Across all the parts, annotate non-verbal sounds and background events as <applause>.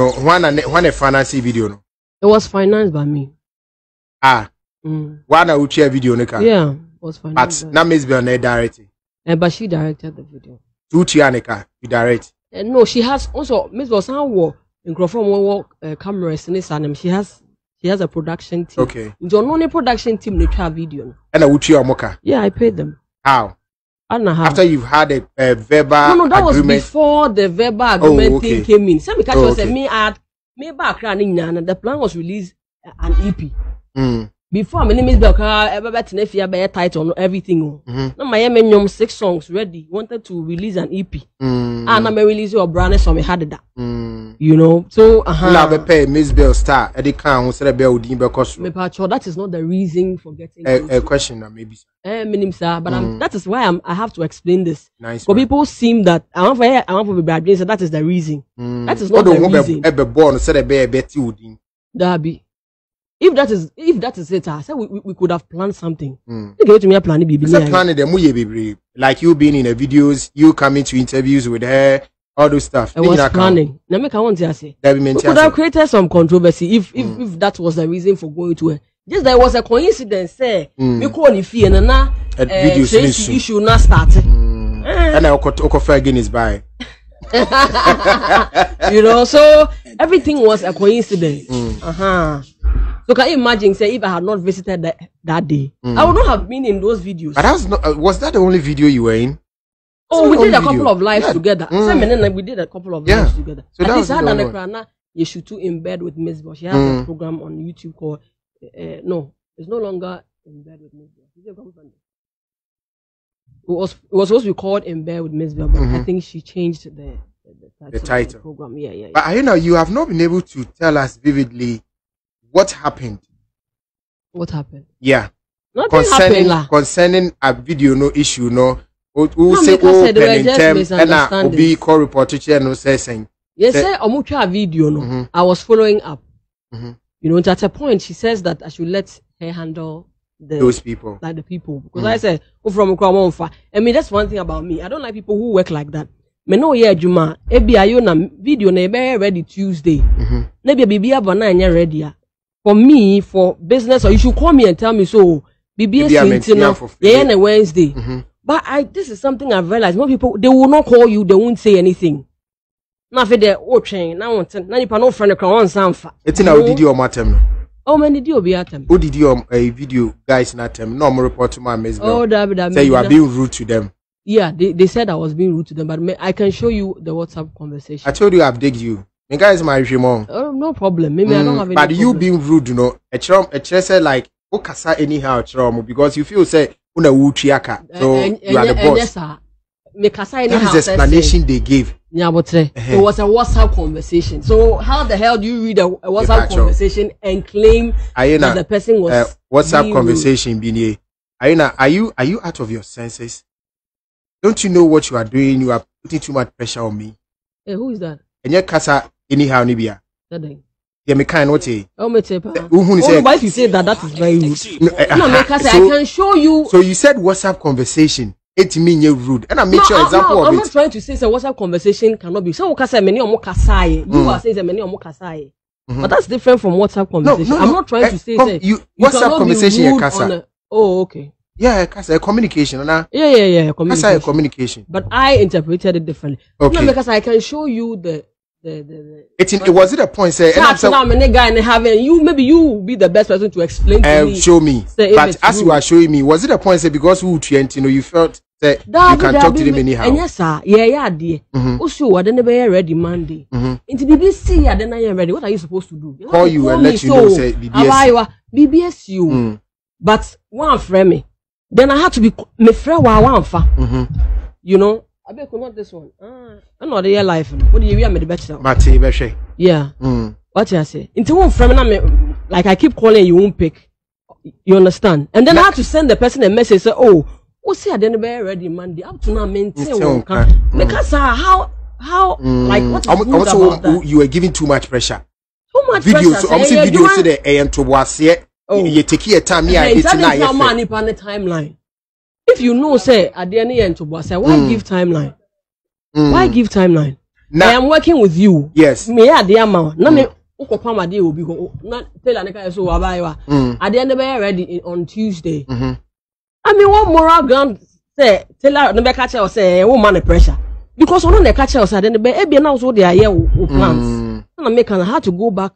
no one and one a finance video no It was financed by me. ah Mm. one a uchi video no ka Yeah, it was financed. but na miss bell na direct Eh, but she directed the video. uchi anika you direct Uh, no, she has also Miss Bosan wo microphone wo uh, cameras in this and she has she has a production team. okay Nti ɔno ne production team ne twa video no. and a uchi omoka Yeah, I paid them. how I don't know how. after you've had a, a verbal no, no, that was agreement before the verbal agreement Oh, okay. thing came in. Sɛ mi ka Oh, kyerɛ sɛ okay. me add me ba akra ne nyinaa no, the plan was release uh, an EP. mm. Before me ne Mzbel kra ɛbɛbɛ tena fie abɛyɛ title no everything o. Mhm. Na ma yɛ me nnwom six songs ready wanted to release an EP. Mm. Ah na me release ɔbra ne sɔ me ha deda. mm. You know so uh na bɛpɛ Mzbel star ɛde ka ho sɛ bɛɛ odin bɛkɔ so Me patrol that is not the reason for getting. a, into a question na maybe Eh, minim sir, but I'm, Mm. that is why I'm, I have to explain this. nice For one. people seem that I want for I want for be bad so that is the reason. Mm. that is not Ɔde the wo ho bɛ- reason. ɛbɛ bɔɔ no sɛ bɛɛ bɛte odin Darby. If that is if that is it, I said we, we, we could have planned something. Mm. To me a plan baby. sɛ planning dɛ moyɛ like you being in the videos you coming to interviews with her all those stuff I was nyinaa ka ho. planning. Now make I want to say. We could have created some controversy if if, Mm. if that was the reason for going to her. Just there was a coincidence. Say Mm. me call if you and na Eh, ni so. issue not started. Mm. ɛna wokɔ- wokɔfa guinness bae you know, so everything was a coincidence. Mm. Uh-huh. So can you imagine, say, if I had not visited that, that day, Mm. I would not have been in those videos. but that's not uh, was that the only video you were in oh, we did a couple video. of lives Yeah. together. Mm. Same and then we did a couple of Yeah. lives together. So At least was I the had an only ekrana, you should do in bed with Miss Boss. She has Mm. a program on YouTube called, uh, no, it's no longer in bed with Miss Boss. Is it come from there? It was, it was supposed to be called in bed with Mzbel, but I Mhm. think she changed the, the, the title. of title. program. Yeah, yeah, yeah. but you know you have not been able to tell us vividly what happened What happened? yeah Nothing concerning happened, concerning a video no issue no who who No, say because said they were just penentem ɛna misunderstandings. obi call reporter chair no say saying Yes, Say- say Omucha video no. Mhm. I was following up. Mhm. You know, at a point she says that I should let her handle the those people like the people because Mm. I said, "Oh, from Ukramomfa." I mean, that's one thing about me. I don't like people who work like that. Me no yeah, Juma. Ebi ayo na video na ebe ready Tuesday. Maybe bibi aba na anya ready. ah. For me, for business, or you should call me and tell me so. BBS amentia no. Yeah, free. na Wednesday. Mhm. But I, this is something I've realized. Most people, they will not call you, they won't say anything. Now, if they're oh, train, now, want to- now, you no friend, one samfa. eti na odidi ọmọ atẹm no Oh, many do be at them. odidi ọmọ ẹ video guys na atẹm na ọmọ report to my miss Oh, that, that, say you are being rude to them Yeah, they, they said I was being rude to them, but I can show you the WhatsApp conversation. i told you i've digged you me guys my mọ. oh, no problem. Maybe I don't have any but you being rude you know a ɛkyerɛ ɛkyerɛ sɛ like o kasa anyhow ɔmo because you feel say una wu twi aka so Eh, eh, you are the eh, eh, boss yes, sir. Me kasa anyhow, is the explanation they gave. Yeah, but eh, Uh-huh. it was a WhatsApp conversation. So how the hell do you read a, a WhatsApp Pacho. conversation and claim Ayena, that the person was uh, WhatsApp being conversation bi nie. Ayena, are you are you out of your senses? Don't you know what you are doing? You are putting too much pressure on me. Hey, who is that? Ɛnyɛ kasa anyhow ni bia. That thing. Me kan no te. Oh, me tell you. Who ni Oh, sɛ you say that, that is very rude. No, eh, No, aha. make us say, I can show you. so you said WhatsApp conversation. Etimi nye rude. And I make no, sure I- example no, I'm of not it. trying to say say WhatsApp conversation cannot be. Someone can say many omo kasaye. You Mm. are saying say many omo kasaye. Mhm. But that's different from WhatsApp No, conversation. no, no. I'm not trying Eh, to say com- say you you WhatsApp conversation rude kasa. a- Oh, okay. Yeah, kasa ɛ communication na. Yeah, yeah, yeah. Kasa Communication. ɛ communication. but I interpreted it differently. Okay. No, because I can show you the the the. the It, it was it a point say. and I'm Chat now, many guy and having you maybe you will be the best person to explain to uh, me. show me. Say But as you rude. are showing me, was it a point say because who you know, you felt that Dabi, you can talk to dabi, them anyhow. ɛnyɛ saa yɛyɛ adeɛ Mhm. wosi wɔ ade ne bɛyɛ ready monday Mhm. nti biribi si ade na yɛ ready what are you supposed to do Call you and let you know, say, biribi asi o Mm, but wɔamfrɛ me then i had to be mefrɛ wa wɔamfa mhm. you know abeg not this one. Ah. Ɛna ɔde yɛ life no? Wode yɛwi a mede bɛkyerɛ wo But eh, bɛhwɛ. yeah. Mm. what you say? Nti wɔmfrɛ me na me like i keep calling you won't pick. You understand? And then i had to send the person a message say oh o si ade ne bɛyɛ ready monday up to now maintain Nti wɔn wɔn ka ka. meka saa how how like what is Um, good also, about that? you were giving too much pressure. too much Video, pressure so I'm sɛ saying ɛyɛ video adwuma- say that eh, to waseɛ. Oh. You take your time, yeah, Ɛhɛn, it's nti na ade nti ama yɛ nipa ne timeline if you know say adeɛ ne yɛ sɛ why Mm. give timeline Mm. why give timeline Na- I am working with you. Yes. Me adeɛ ama wo. Na me wokɔ pam adeɛ wɔ bi hɔ. Na tailor ne so wɔ abaayewa. Mm. Adeɛ no bɛyɛ ready on Tuesday. Mhm. I mean, what moral ground say tailor no bɛka kyerɛ wo sɛ wo ma no pressure. Because ɔno na ɛka kyerɛ wo sɛ ade no bɛ ebia na wo so de ayɛ wo plans. Mm. Na make I had to go back.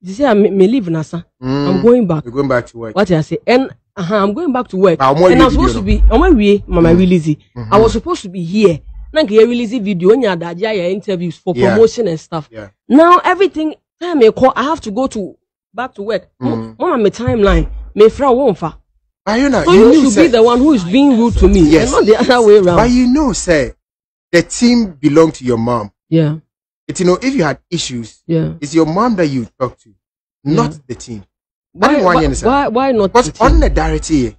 You see, I me, me leave nasa. Mm. I'm going back. We're going back to work. What I say, and uh, I'm going back to work. But and I'm supposed to be. I'm already mama release it. I was supposed to be here. Now can release video you had that interviews for Yeah. promotion and stuff. Yeah. Now everything time I call, I have to go to back to work. Mm. Mama, my timeline. Me friend won't fa. You know, So you you should sir, be the one who is being rude to me, Yes. and not the other way around. But you know, sir, the team belonged to your mom. Yeah, It, you know, if you had issues, yeah. it's your mom that you talk to, not Yeah. the team. Why, why, why, why not? Because on the director here,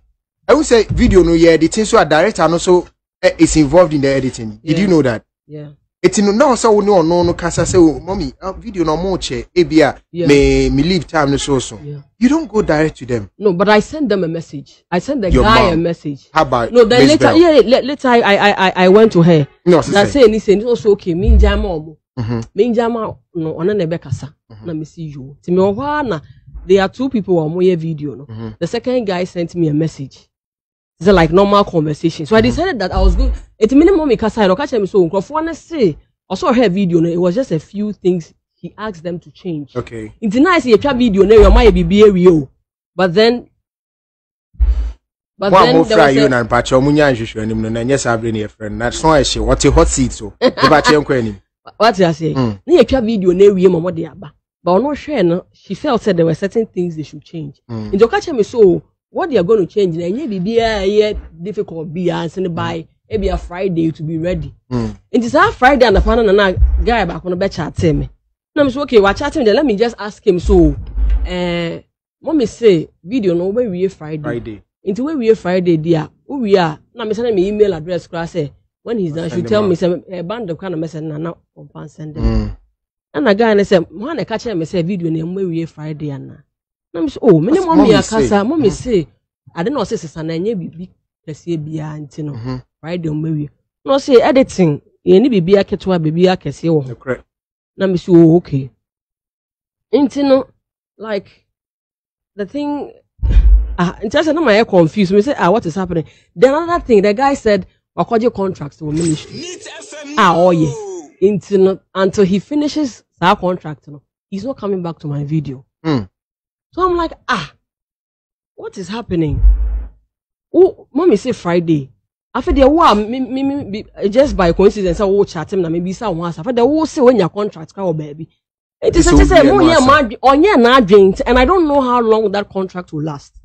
I would say video no yeah, the thing so a director and also eh, is involved in the editing. Did Yeah. you know that? yeah, It's no now so no no no kasa say oh, mommy uh, video no more che ebia Yeah. me me leave time no so so. yeah. You don't go direct to them. No, but I sent them a message. I sent the Your guy mom. a message. How about No, then later, Bell? yeah, la- later I, I, I, I went to her. No, That say anything, also okay. Me njama omo. Mhm. Me njama no, ona na kasa. Na me see you. Ti me wha na there are two people who are video no. Mhm. The second guy sent me a message. It's like normal conversation. So I decided that I was good. It's minimum me kasa. I catch me so nkrofo na say. I saw her video no. It was just a few things he asked them to change. Okay. It's nice you try video na your my bibi area. But then but One then more there fry was you a, na mpacha omunya nhwehwe anim no na nye sabre ne friend. Na so a hye what hot seat so. Mpacha enko anim. what I say? Mm. Na yɛtwa video na ewie ma wɔde aba. But ɔno hwɛ no, she felt said there were certain things they should change. Mm. Ɔka kyerɛ me so, what they are going to change na ɛnyɛ biribiara a ɛyɛ difficult be nse ne by maybe a Friday to be ready. Mm. Nti saa Friday anapa no na na guy back on baako no bɛkyate me. Na me so okay, wakyate me then let me just ask him so, eh, mommy say video no wɔbɛwie Friday. Friday. nti wewie friday di a wowie a na mesɛ na me email address koraa sɛ when he's done Send should tell me sɛ ɛba no kora na mɛsɛ no nana ɔmfa nsɛnde me Mm. Ɛna guy no sɛ moa na ɛka kyerɛ me sɛ video no ɛmu awie friday anaa na. Mesɛ o mene What's mɔmi mommy akasa say? mɔmi se ade na ɔse sesa na ɛnyɛ biribi kɛseɛ biara nti no Mhm. friday ɔmu awie na ɔse editing yɛni biribi aketewa biribi akɛseɛ wɔ ho The correct. na me say oh okay. Nti no like the thing <sighs> ah nti I said no my confused me say ah what is happening? Then another thing the guy said wakɔgye contract wɔ ministry. Ah ɔyɛ nti no until he finishes that contract no he's not coming back to my video Mm. so i'm like ah what is happening oh mommy say friday after the a me me me just by coincidence sɛ wo chat him maybe wo asa after the wo say when your contract ka wɔ baabi nti Sɛ sɛ sɛ wowie mo no yɛ asa. ma ɔnyɛ n'adwen nti and i don't know how long that contract will last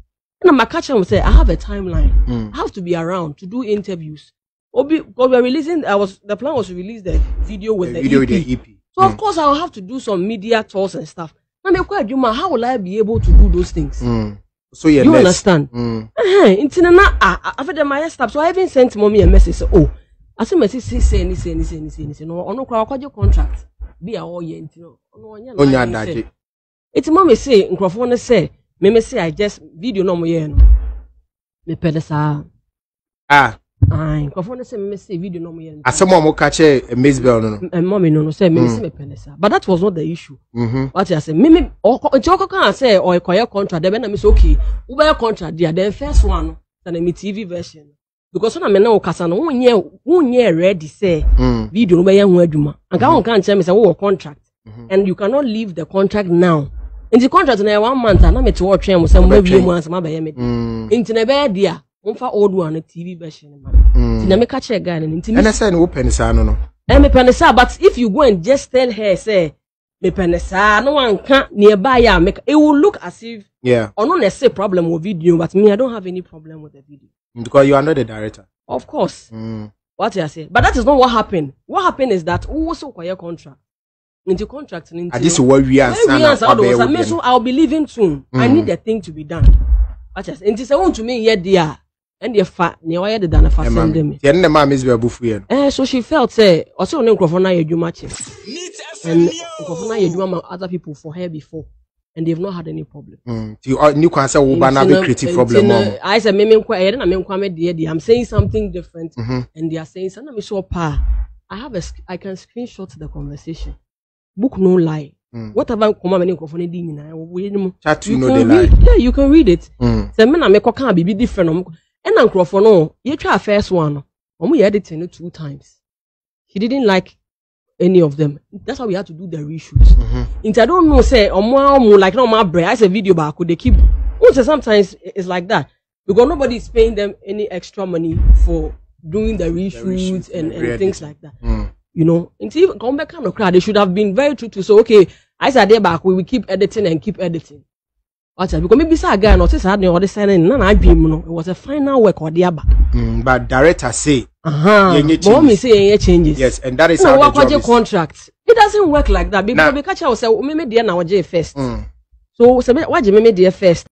ɛna maka kyerɛ mo say, i have a timeline Mm. i have to be around to do interviews obi because we're releasing i was the plan was to release the video with The the, video EP. with the EP. So of course i will have to do some media tours and stuff na mekɔ adwuma how will i be able to do those things Mm. So yeah, you next. understand Mm. Ɛhɛn, nti na na ah ah, after the my stop so i even sent mommy a message say oh ase message say say ni say ni say ni say ni say no ɔno kora ɔkɔgye contract bi a ɔyɛ nti no ɔno ɔnyɛ Onya n'adwene sɛ- adagye. eti mommy say nkurɔfoɔ no sɛ meme say i just video na ɔmo yɛɛ no mepɛ ne saa Ah, ayi nkurɔfoɔ no sɛ meme say video no asɛm a mo ka kyerɛ Miss Bell no no. M- mommy no no sɛ meme Mm. mepɛ ne saa but that was not the issue Mhm. wate ase meme nti ɔkɔ kan sɛ ɔkɔyɛ contract dɛbɛ na mi sɛ okay wobɛyɛ contract a then first one no na na mi tv version no because na me na wo kasa no wonyɛ wonyɛ ready sɛ Mm. video no bɛyɛ ho adwuma anka wo nka nkyɛn me sɛ wowɔ contract Mhm. and you cannot leave the contract now nti contract na yɛ one month a na mete wɔ twɛn mo sɛ mo Wobɛtwɛn. awie mu ansɛm abɛyɛ me Mm. nti na ɛbɛyɛ di a momfa old one tv version no ma me nti Mm. na meka kyerɛ guy no nti ɛnɛ sɛ ne wopɛ ne saa no no Eh, mepɛ ne saa but if you go and just tell her say mepɛ ne saa na wanka nea ɛbaayɛ a meka it will look as if yeah ɔno na ɛsɛ problem wɔ video but me i don't have any problem with the video because you are not the director of course mm. what you say but that is not what happened what happened is that wo so kɔyɛ contract nti contract no nti agye sɛ woawie ansa na answer all wo I deɛ so no I'll be leaving soon. I Mm. need the thing to be done. What you say? Nti sɛ wontumi yɛ deɛ a ɛne ɛfa nea wɔyɛ deda no fa Ɛma sɛnde me me nti ɛno na maa Mzbel abufuiɛ no Eh, so she felt sɛ ɔsɛ ɔne nkurɔfoɔ no ayɛ adwuma kyɛ and nkurɔfoɔ no ayɛ adwuma ma other people for her before and they've not had any problem. Nti ɔ- ni kwan sɛ woba na Nti no- problem no, ɔmo ayɛ sɛ me menkwa ɛyɛ dɛ na menkwa me deɛ deɛ I'm saying something different Mhm. and they are saying sɛ na me sɛ ɔpa a I have a sc- I can screenshot the conversation. Book no lie. Mm. Whatever come on microphone di nyina we mu. Chat you You know can they lie. read. Yeah, you can read it. Mm. Sɛ me na mekɔ ka biribi different ɔmo ɛna nkurɔfoɔ no yɛtwa first one no yɛ editing no two times. He didn't like any of them. That's why we had to do the reshoots. Mhm. Nti I don't know say a ɔmo like na ɔmo abrɛ I say video baako they keep. Say sometimes it's like that because nobody is paying them any extra money for doing the reshoots reshoots and, and and things like that. Mm. You know, nti come back kind of crowd. They should have been very true to say, okay, I said there back, we will keep editing and keep editing. What's that? Because maybe say guy not say sad or the signing, no, I dream, no, it was a final work or the other. Mm. But director say Uh huh. Yeah, yeah, But me changes. say yeah, changes. yes, and that is how the job is. contract? It doesn't work like that. Because we catch ourselves, me me dear now first. Mm. So, so what you me dear first.